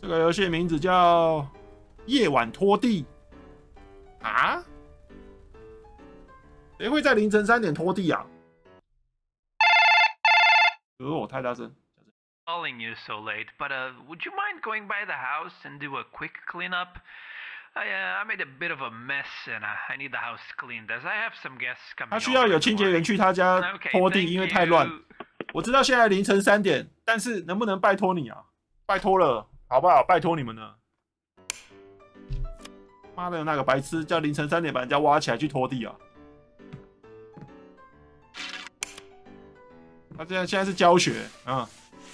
这个游戏名字叫《夜晚拖地》啊？谁会在凌晨三点拖地啊？哦，太大声。calling you so late, but uh, would you mind going by the house and do a quick cleanup? I, uh, I made a bit of a mess and uh, I need the house cleaned as I have some guests coming. 他需要有清洁员去他家拖地，因为太乱。我知道现在凌晨三点，但是能不能拜托你啊？拜托了，好不好？拜托你们了。妈的，那个白痴叫凌晨三点把人家挖起来去拖地啊！他现在现在是教学，嗯，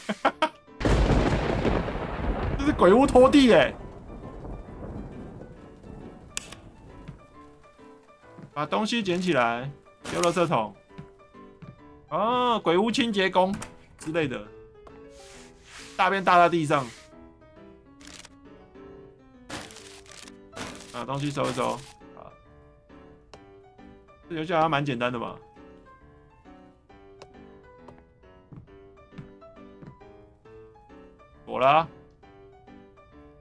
这是鬼屋拖地哎！把东西捡起来，丢垃圾桶。哦，鬼屋清洁工之类的，大便大在地上，把东西收一收。啊，这游戏好像蛮简单的吧？躲了啊、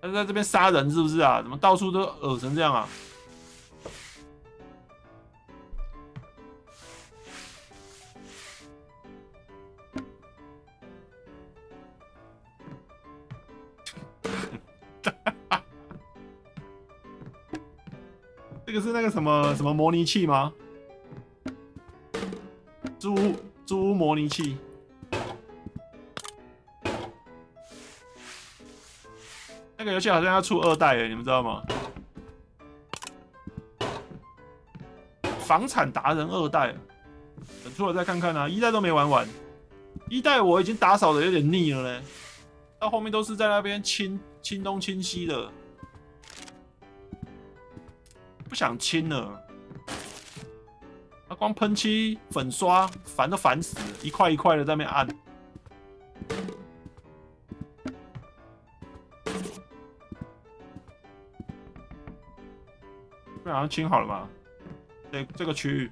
他是在这边杀人是不是啊？怎么到处都恶成这样啊？什么模拟器吗？猪猪模拟器。那个游戏好像要出二代诶，你们知道吗？房产达人二代，等出了再看看啊。一代都没玩完，一代我已经打扫的有点腻了嘞，到后面都是在那边清清东清西的。不想清了。光喷漆、粉刷，烦都烦死，一块一块的在那边按。这好像清好了吧？这这个区域，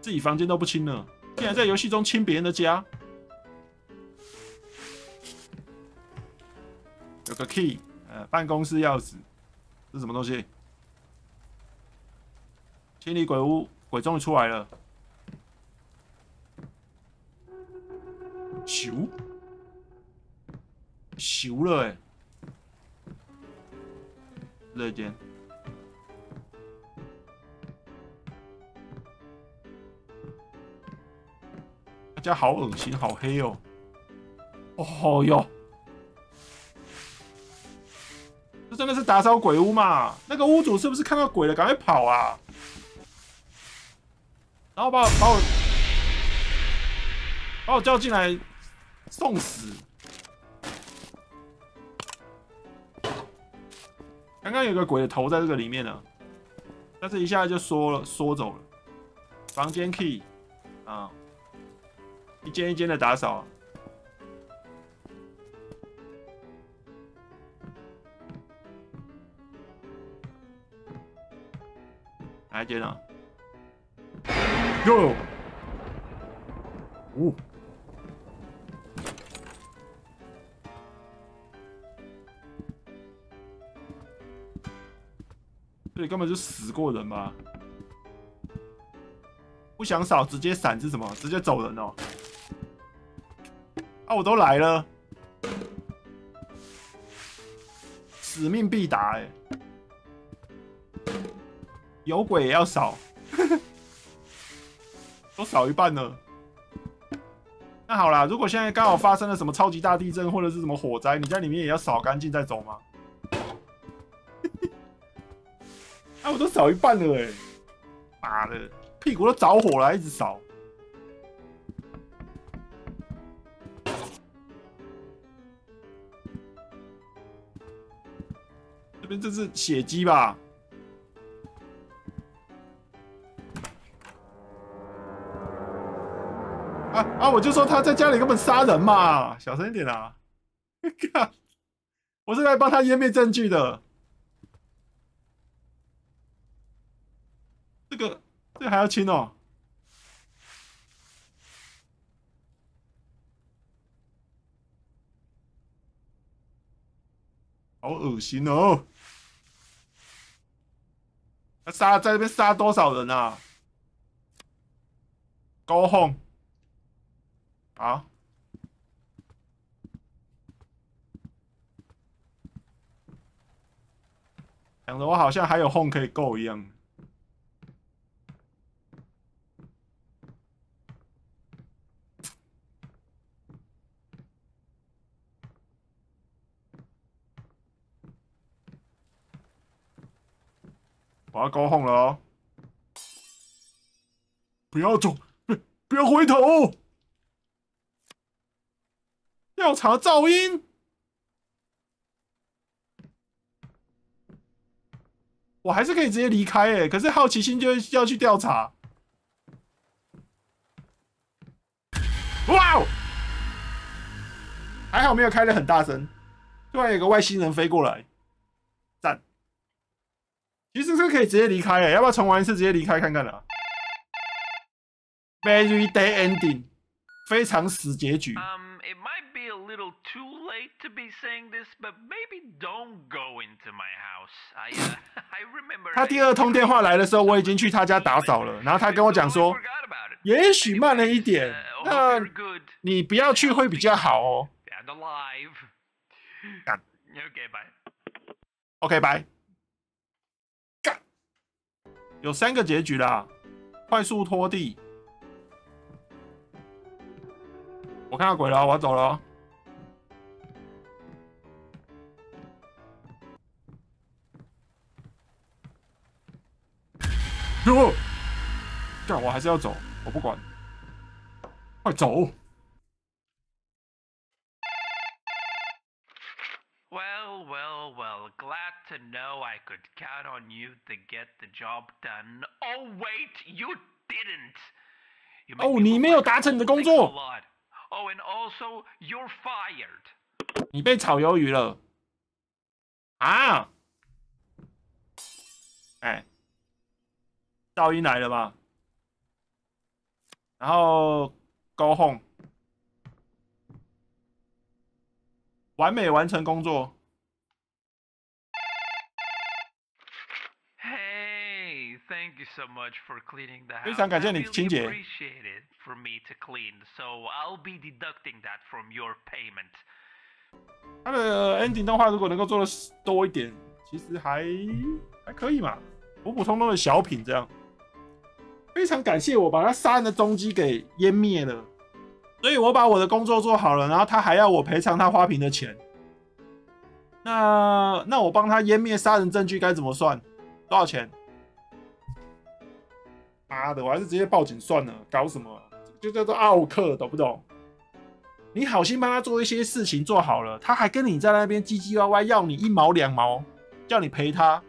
自己房间都不清了，竟然在游戏中清别人的家。有个 key，呃，办公室钥匙，是什么东西？清理鬼屋，鬼终于出来了。咻，咻了哎、这间，他家好恶心，好黑哦。哦哟。这真的是打扫鬼屋嘛？那个屋主是不是看到鬼了，赶快跑啊！然后把我把我把我叫进来送死。刚刚有个鬼的头在这个里面呢，但是一下就缩了，缩走了。房间 key 啊，一间一间的打扫。哪一间啊？哟，哦，这里根本就死过人吧？不想扫，直接闪是什么？直接走人哦！啊，我都来了，使命必达哎！有鬼也要扫，都少一半了。那好啦，如果现在刚好发生了什么超级大地震或者是什么火灾，你在里面也要扫干净再走吗？啊，我都扫一半了哎、妈的，屁股都着火了，一直扫。这边这是血迹吧？啊啊！我就说他在家里根本杀人嘛，小声一点啊！靠，我是来帮他湮灭证据的。这个这个还要清哦。好恶心哦！他杀在这边杀多少人啊？高轰啊！讲的我好像还有轰可以够一样。我要高轰了哦！不要走，不不要回头！调查噪音，我还是可以直接离开诶，可是好奇心就要去调查。哇哦！还好没有开的很大声，突然有个外星人飞过来。其实是可以直接离开诶，要不要重玩一次？直接离开看看呢？Very day ending，非常死结局 it might be a little too late to be saying this, but maybe don't go into my house. I, uh, I remember. 他第二通电话来的时候，我已经去他家打扫了，然后他跟我讲说，也许慢了一点，那你不要去会比较好哦。And alive. Okay, bye. OK, bye. 有三个结局啦，快速拖地。我看到鬼了，我要走了。哟，但我还是要走，我不管，快走。Glad to know I could count on you to get the job done. Oh wait, you didn't. You 哦，你没有达成你的工作。Oh, and also you're fired. 你被炒鱿鱼了。啊？哎，噪音来了吧？然后高轰，完美完成工作。you so much for cleaning the house. 非常感谢你清洁。Appreciate it for me to clean, so I'll be deducting that from your payment. 它的 ending 动画如果能够做的多一点，其实还还可以嘛，普普通通的小品这样。非常感谢我把他杀人的踪迹给湮灭了，所以我把我的工作做好了，然后他还要我赔偿他花瓶的钱。那那我帮他湮灭杀人证据该怎么算？多少钱？妈的，我还是直接报警算了，搞什么？就叫做奥克，懂不懂？你好心帮他做一些事情做好了，他还跟你在那边唧唧歪歪，要你一毛两毛，叫你赔他。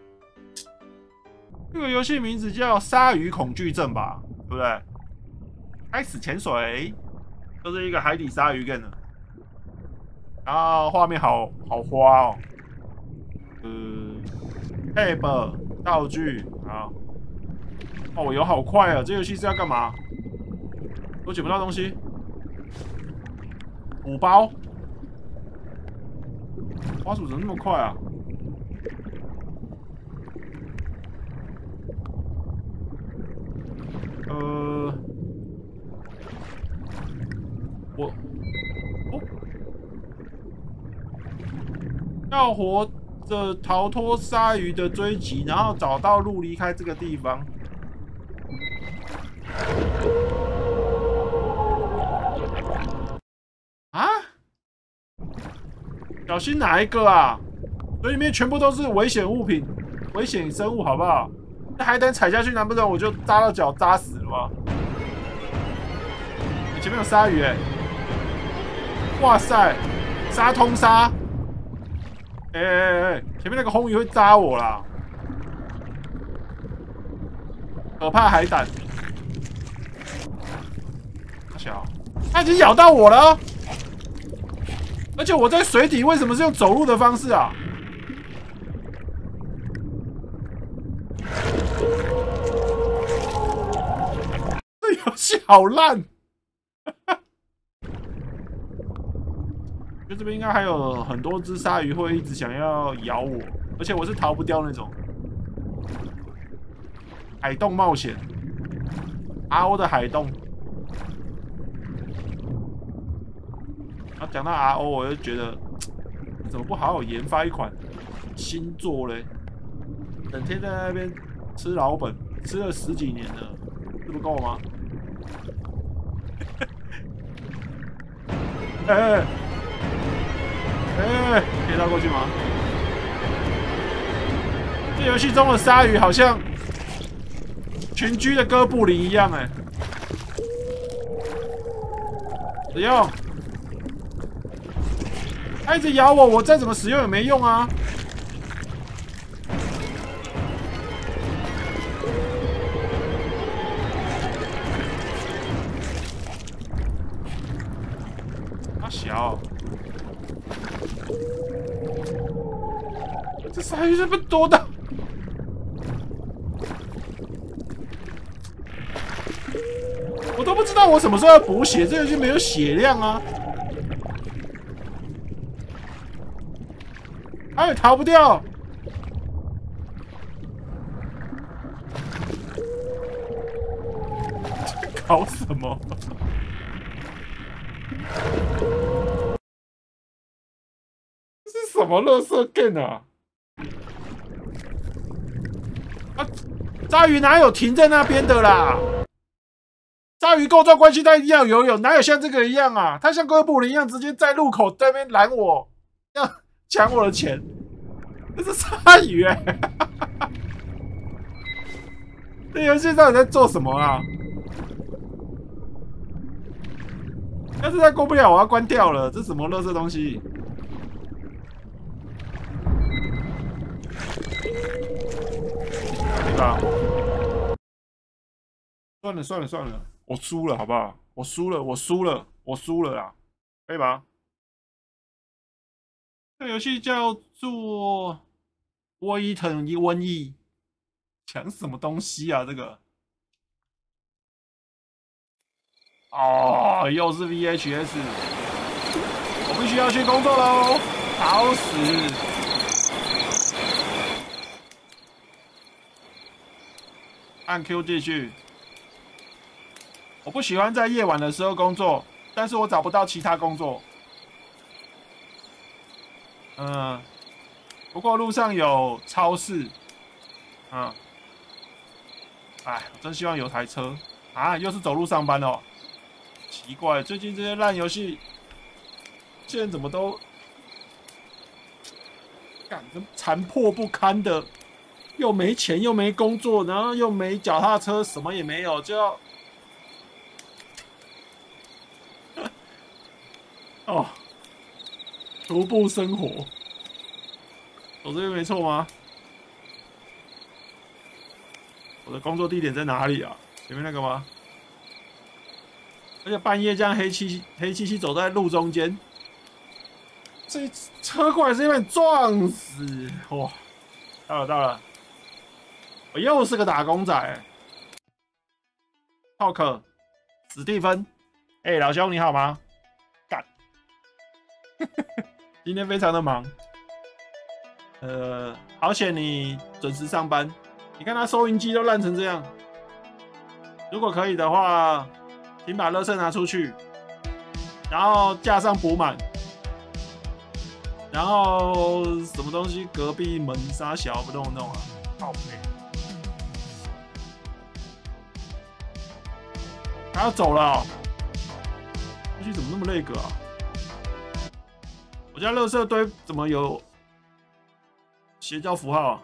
这个游戏名字叫《鲨鱼恐惧症》吧，对不对？开始潜水，这是一个海底鲨鱼 game。然后画面好好花哦，呃，tab 道具好。哦，我游好快啊！这游戏是要干嘛？我捡不到东西。五包，花鼠怎么那么快啊？呃，我，哦，要活着逃脱鲨鱼的追击，然后找到路离开这个地方。啊！小心哪一个啊？水里面全部都是危险物品、危险生物，好不好？那海胆踩下去，难不成我就扎到脚扎死了吗？前面有鲨鱼哎！哇塞，鲨通杀！哎哎哎，前面那个红鱼会扎我啦！可怕海胆！小，它已经咬到我了，而且我在水底，为什么是用走路的方式啊？游戏好烂！就 这边应该还有很多只鲨鱼会一直想要咬我，而且我是逃不掉那种。海洞冒险，RO 的海洞。啊，讲到 RO，我就觉得 怎么不好好研发一款新作嘞？整天在那边吃老本，吃了十几年了，这不够吗？哎哎哎，可以绕过去吗？这游戏中的鲨鱼好像群居的哥布林一样，哎，使用，它一直咬我，我再怎么使用也没用啊！不多的？我都不知道我什么时候要补血，这游戏没有血量啊！哎，逃不掉！搞什么？这是什么乐色 game？啊，鲨鱼哪有停在那边的啦？鲨鱼构造关系，它一定要游泳，哪有像这个一样啊？它像哥布林一样，直接在路口那边拦我，要抢我的钱。这是鲨鱼哎！这游戏到底在做什么啊？要是再过不了，我要关掉了。这什么垃圾东西？对吧？算了算了算了，我输了，好不好？我输了，我输了，我输了啦，可以吧？这游戏叫做《威伊腾瘟疫》，抢什么东西啊？这个？哦，又是 VHS，我必须要去工作喽！好死！按 Q 继续。我不喜欢在夜晚的时候工作，但是我找不到其他工作。嗯，不过路上有超市。嗯，哎，真希望有台车啊！又是走路上班哦。奇怪，最近这些烂游戏，现在怎么都，干这残破不堪的，又没钱又没工作，然后又没脚踏车，什么也没有，就要。哦，徒步生活，我这边没错吗？我的工作地点在哪里啊？前面那个吗？而且半夜这样黑漆黑漆漆走在路中间，这车过来是因为撞死哇！到了到了，我又是个打工仔，浩克，史蒂芬，哎，老兄你好吗？干。今天非常的忙，呃，好险你准时上班。你看他收音机都烂成这样，如果可以的话，请把垃圾拿出去，然后架上补满，然后什么东西？隔壁门沙小不弄弄啊，靠背。他要走了，东西怎么那么累个啊？我家垃圾堆怎么有邪教符号？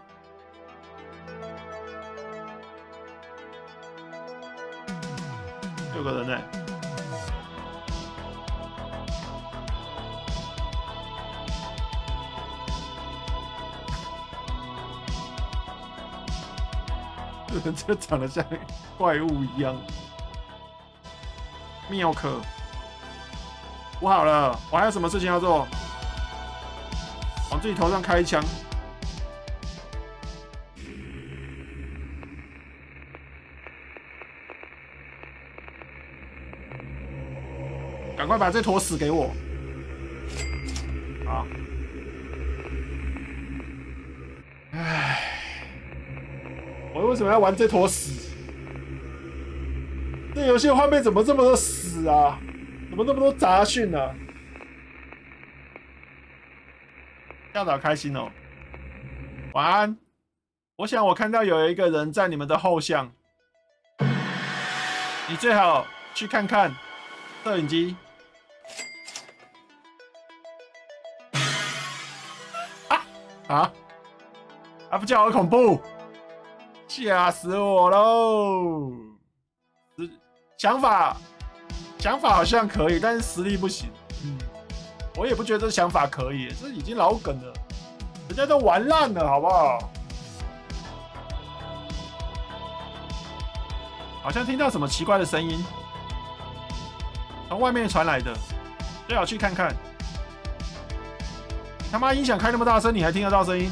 六个人呢？这长得像怪物一样。妙可，补好了，我还有什么事情要做？往自己头上开一枪，赶快把这坨屎给我！好。唉，我为什么要玩这坨屎？这游戏画面怎么这么多屎是啊？怎么那么多杂讯呢？这样子好开心哦。晚安。我想我看到有一个人在你们的后巷，你最好去看看摄影机。啊啊！啊不叫好恐怖，吓死我喽！想法想法好像可以，但是实力不行。嗯，我也不觉得这想法可以，这已经老梗了，人家都玩烂了，好不好？好像听到什么奇怪的声音，从外面传来的，最好去看看。他妈音响开那么大声，你还听得到声音？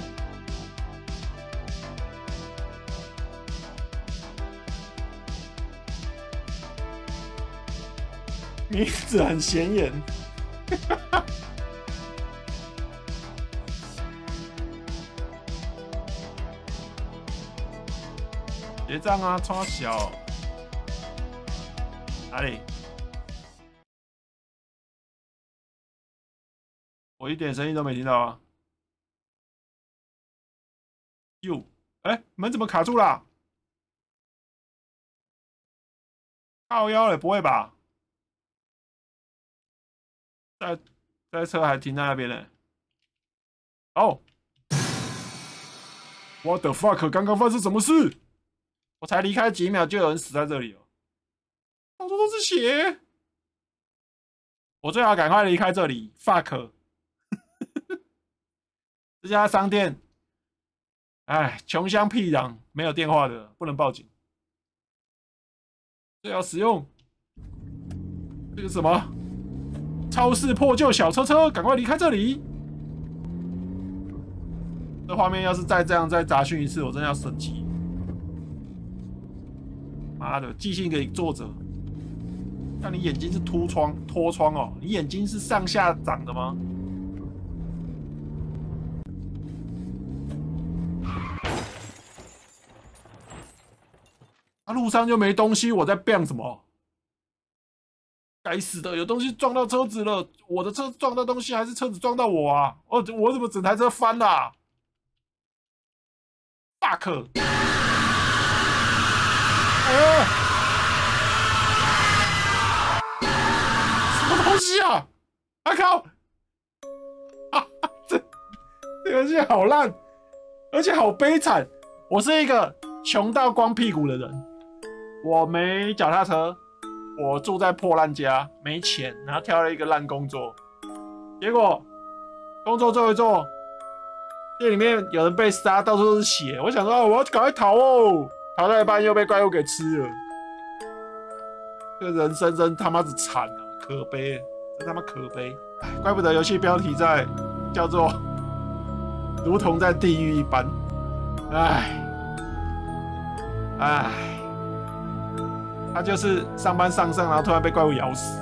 名字很显眼。结账啊，超小。哪里？我一点声音都没听到啊！哟，哎，门怎么卡住了？靠腰了，不会吧？在在车还停在那边呢。哦，What the fuck？刚刚发生什么事？我才离开几秒，就有人死在这里了。到处都是血，我最好赶快离开这里。fuck，这家商店，哎，穷乡僻壤，没有电话的，不能报警。最好使用这个什么超市破旧小车车，赶快离开这里。这画面要是再这样再杂讯一次，我真的要生气。妈的，寄信给作者。那你眼睛是凸窗、脱窗哦？你眼睛是上下长的吗？啊，路上又没东西，我在变什么？该死的，有东西撞到车子了！我的车撞到东西，还是车子撞到我啊？哦，我怎么整台车翻了？fuck！哎。东西啊！阿靠！啊，这这游戏好烂，而且好悲惨。我是一个穷到光屁股的人，我没脚踏车，我住在破烂家，没钱，然后挑了一个烂工作。结果工作做一做，店里面有人被杀，到处都是血。我想说，我要赶快逃哦！逃到一半又被怪物给吃了。这人生真他妈的惨啊！可悲，真他妈可悲！怪不得游戏标题在叫做“如同在地狱一般”。哎，哎，他就是上班上上，然后突然被怪物咬死。